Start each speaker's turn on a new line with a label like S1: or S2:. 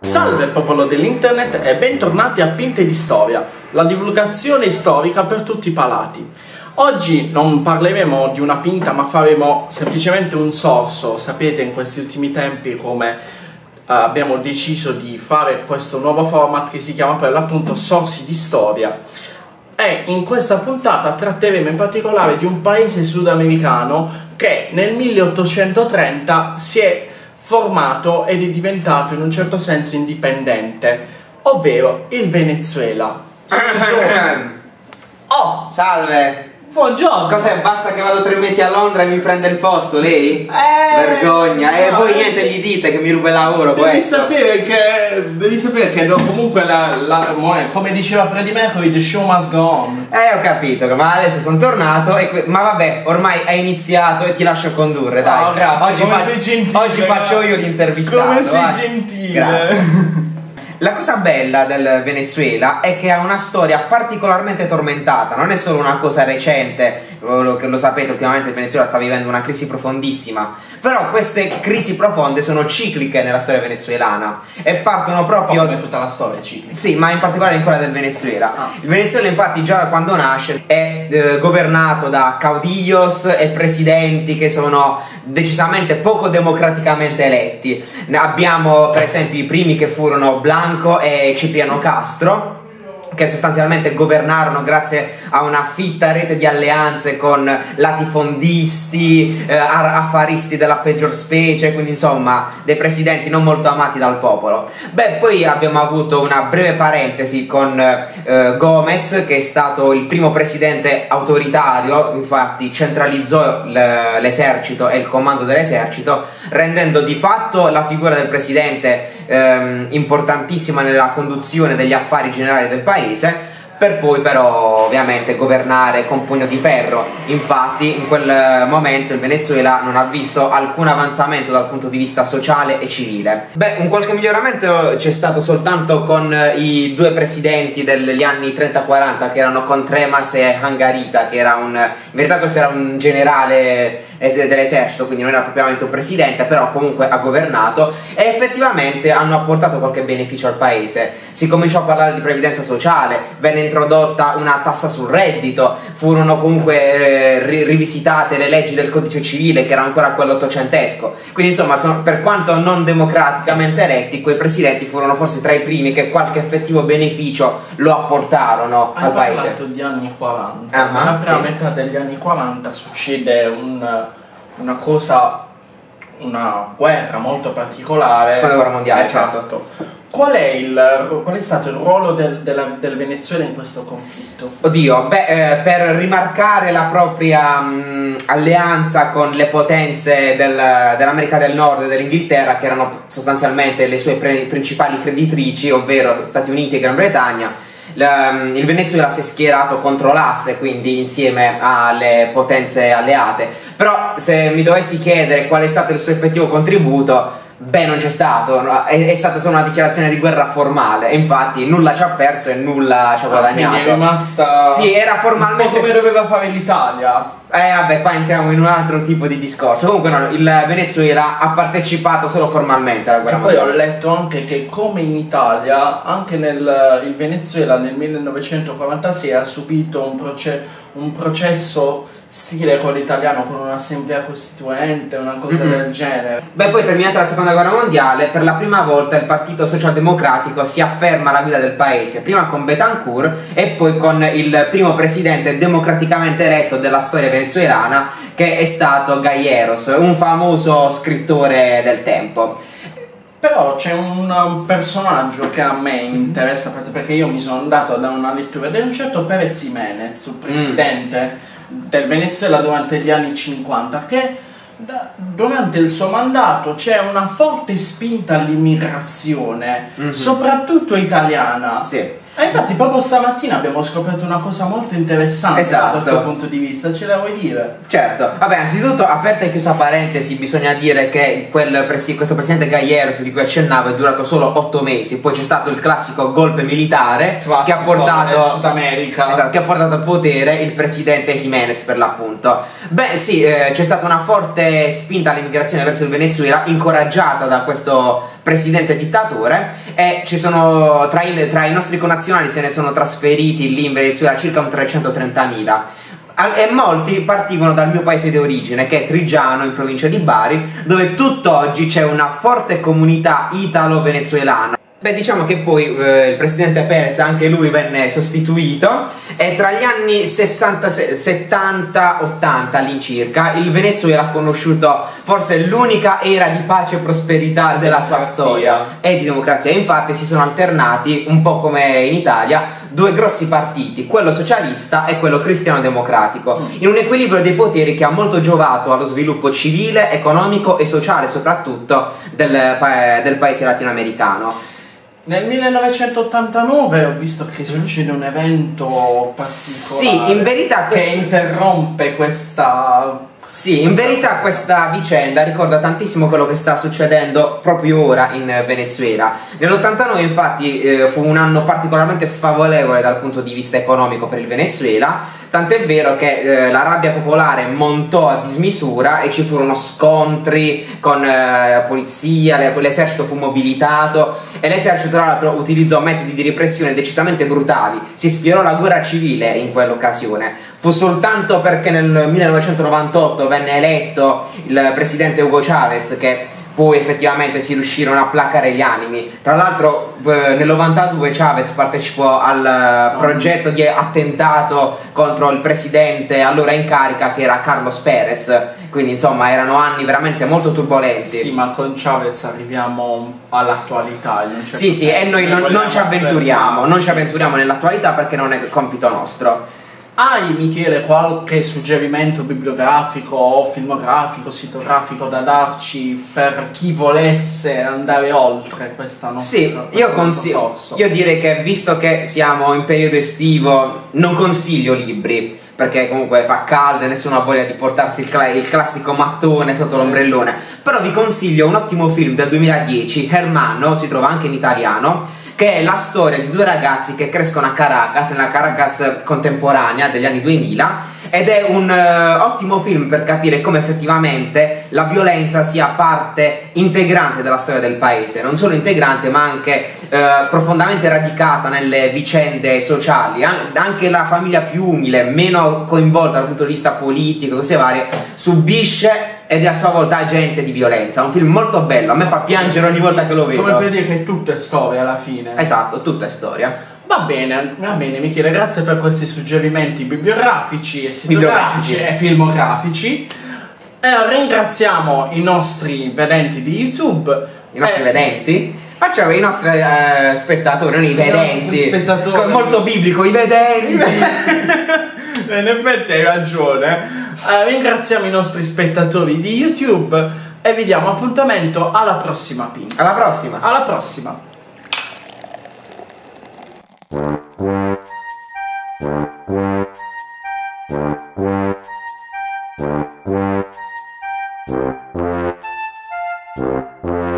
S1: Salve popolo dell'internet e bentornati a Pinte di Storia, la divulgazione storica per tutti i palati. Oggi non parleremo di una pinta ma faremo semplicemente un sorso, sapete in questi ultimi tempi come eh, abbiamo deciso di fare questo nuovo format che si chiama per l'appunto Sorsi di Storia e in questa puntata tratteremo in particolare di un paese sudamericano che nel 1830 si è formato ed è diventato in un certo senso indipendente, ovvero il Venezuela.
S2: oh, salve!
S1: Buongiorno!
S2: Cos'è? Basta che vado tre mesi a Londra e mi prende il posto, lei?
S1: Eh,
S2: Vergogna! E
S1: no,
S2: voi
S1: eh.
S2: niente gli dite che mi ruba il lavoro
S1: Devi
S2: questo?
S1: sapere che, devi sapere che no, comunque la, la- come diceva Freddie Mercury, the show must go on.
S2: Eh, ho capito, ma adesso sono tornato e Ma vabbè, ormai hai iniziato e ti lascio condurre, dai.
S1: Oh, grazie,
S2: oggi,
S1: come
S2: fa-
S1: sei gentile,
S2: oggi faccio io l'intervistato.
S1: Come sei
S2: vai.
S1: gentile.
S2: Grazie. La cosa bella del Venezuela è che ha una storia particolarmente tormentata, non è solo una cosa recente, lo, che lo sapete, ultimamente il Venezuela sta vivendo una crisi profondissima, però queste crisi profonde sono cicliche nella storia venezuelana e partono proprio
S1: Come tutta la storia ciclica.
S2: sì, ma in particolare in quella del Venezuela.
S1: Ah.
S2: Il Venezuela, infatti, già da quando nasce è eh, governato da caudillos e presidenti che sono decisamente poco democraticamente eletti. Abbiamo, per esempio, i primi che furono Blanco e Cipriano Castro. Che sostanzialmente governarono grazie a una fitta rete di alleanze con latifondisti, eh, ar- affaristi della peggior specie, quindi insomma dei presidenti non molto amati dal popolo. Beh, poi abbiamo avuto una breve parentesi con eh, Gomez, che è stato il primo presidente autoritario, infatti centralizzò l'esercito e il comando dell'esercito, rendendo di fatto la figura del presidente ehm, importantissima nella conduzione degli affari generali del paese. Per poi però ovviamente governare con pugno di ferro. Infatti in quel eh, momento il Venezuela non ha visto alcun avanzamento dal punto di vista sociale e civile. Beh, un qualche miglioramento c'è stato soltanto con eh, i due presidenti degli anni 30-40 che erano Contreras e Hangarita, che era un... in verità questo era un generale dell'esercito, quindi non era propriamente un presidente, però comunque ha governato e effettivamente hanno apportato qualche beneficio al paese. Si cominciò a parlare di previdenza sociale, venne introdotta una tassa sul reddito, furono comunque eh, ri- rivisitate le leggi del codice civile che era ancora quello ottocentesco. Quindi insomma, sono- per quanto non democraticamente eletti, quei presidenti furono forse tra i primi che qualche effettivo beneficio lo apportarono
S1: Hai
S2: al paese.
S1: parlato di anni 40.
S2: Ah, ma?
S1: Nella prima
S2: Sì.
S1: metà degli anni 40 succede un- una cosa, una guerra molto particolare.
S2: Seconda guerra mondiale,
S1: Esatto. Qual è, il, qual è stato il ruolo del, della- del Venezuela in questo conflitto?
S2: Oddio, beh, eh, per rimarcare la propria mh, alleanza con le potenze del- dell'America del Nord e dell'Inghilterra, che erano sostanzialmente le sue pre- principali creditrici, ovvero Stati Uniti e Gran Bretagna, la- mh, il Venezuela si è schierato contro l'asse, quindi insieme alle potenze alleate. Però se mi dovessi chiedere qual è stato il suo effettivo contributo, Beh, non c'è stato, no? è, è stata solo una dichiarazione di guerra formale, e infatti nulla ci ha perso e nulla ci ha
S1: Ah, Quindi è
S2: guadagnato.
S1: rimasta.
S2: Sì, era formalmente.
S1: come doveva fare l'Italia.
S2: Eh, vabbè, qua entriamo in un altro tipo di discorso. Comunque, no, il Venezuela ha partecipato solo formalmente alla
S1: Che
S2: guerra
S1: poi ho letto anche che come in Italia, anche nel il Venezuela nel 1946 ha subito un, proce- un processo stile quello italiano con un'assemblea costituente, una cosa
S2: Mhm.
S1: del genere.
S2: Beh, poi terminata la seconda guerra mondiale, per la prima volta il Partito Socialdemocratico si afferma alla guida del paese, prima con Betancourt e poi con il primo presidente democraticamente eletto della storia venezuelana, che è stato Galleros, un famoso scrittore del tempo.
S1: Però c'è un, personaggio che a me interessa proprio perché io mi sono andato da una lettura è un certo Perez Jimenez, il presidente del Venezuela durante gli anni 50, che durante il suo mandato c'è una forte spinta all'immigrazione,
S2: Mhm.
S1: soprattutto italiana.
S2: Sì.
S1: E infatti proprio stamattina abbiamo scoperto una cosa molto interessante
S2: Esatto.
S1: da questo punto di vista, ce la vuoi dire?
S2: Certo, vabbè, anzitutto, aperta e chiusa parentesi, bisogna dire che quel questo presidente Galleros di cui accennavo è durato solo otto mesi, poi c'è stato il classico golpe militare che ha
S1: Classico
S2: portato...
S1: del Sud America.
S2: Esatto, che ha portato al potere il presidente Jiménez per l'appunto. Beh, sì, eh, c'è stata una forte spinta all'immigrazione verso il Venezuela, incoraggiata da questo presidente dittatore e ci sono tra, il, tra i nostri connazionali se ne sono trasferiti lì in Venezuela circa un 330.000 e molti partivano dal mio paese di origine che è Trigiano in provincia di Bari dove tutt'oggi c'è una forte comunità italo-venezuelana Beh, diciamo che poi eh, il presidente Perez, anche lui venne sostituito e tra gli anni 60, 70, 80 all'incirca il Venezuela ha conosciuto forse l'unica era di pace e prosperità della sua storia e di democrazia. Infatti si sono alternati, un po' come in Italia, due grossi partiti, quello socialista e quello cristiano-democratico, mm. in un equilibrio dei poteri che ha molto giovato allo sviluppo civile, economico e sociale soprattutto del, del paese latinoamericano.
S1: Nel 1989 ho visto che succede un evento particolare.
S2: Sì, in verità
S1: che interrompe questa
S2: sì, in verità questa vicenda ricorda tantissimo quello che sta succedendo proprio ora in Venezuela. Nell'89 infatti eh, fu un anno particolarmente sfavorevole dal punto di vista economico per il Venezuela Tant'è vero che eh, la rabbia popolare montò a dismisura e ci furono scontri con eh, la polizia, l'esercito fu mobilitato e l'esercito tra l'altro utilizzò metodi di repressione decisamente brutali. Si sfiorò la guerra civile in quell'occasione. Fu soltanto perché nel 1998 venne eletto il presidente Hugo Chavez che poi effettivamente si riuscirono a placare gli animi. Tra l'altro eh, nel 92 Chavez partecipò al eh, progetto di attentato contro il presidente allora in carica che era Carlos Perez. Quindi insomma erano anni veramente molto turbolenti.
S1: Sì, ma con Chavez arriviamo all'attualità.
S2: Certo sì, sì, e noi non, non ci avventuriamo, non ci avventuriamo nell'attualità perché non è compito nostro.
S1: Hai Michele qualche suggerimento bibliografico o filmografico, sitografico da darci per chi volesse andare oltre questa nostra
S2: Sì, io, consiglio, io direi che visto che siamo in periodo estivo non consiglio libri perché comunque fa caldo e nessuno ha voglia di portarsi il, cl- il, classico mattone sotto l'ombrellone. Però vi consiglio un ottimo film del 2010, Hermano, si trova anche in italiano che è la storia di due ragazzi che crescono a Caracas, nella Caracas contemporanea degli anni 2000 ed è un uh, ottimo film per capire come effettivamente la violenza sia parte integrante della storia del paese, non solo integrante ma anche uh, profondamente radicata nelle vicende sociali, An- anche la famiglia più umile, meno coinvolta dal punto di vista politico, cose varie, subisce ed è a sua volta agente di violenza. Un film molto bello, a me fa piangere ogni volta che lo vedo.
S1: Come per dire che tutto è storia alla fine.
S2: Esatto, tutto è storia.
S1: Va bene, va bene Michele, grazie per questi suggerimenti bibliografici e sitografici e filmografici. Eh, ringraziamo i nostri vedenti di YouTube.
S2: I nostri eh, vedenti? Facciamo i nostri eh, spettatori, non i, I vedenti. Spettatori. Molto biblico, i vedenti.
S1: In effetti hai ragione. Eh, ringraziamo i nostri spettatori di YouTube e vi diamo appuntamento alla prossima pinta.
S2: Alla prossima.
S1: Alla prossima. Thank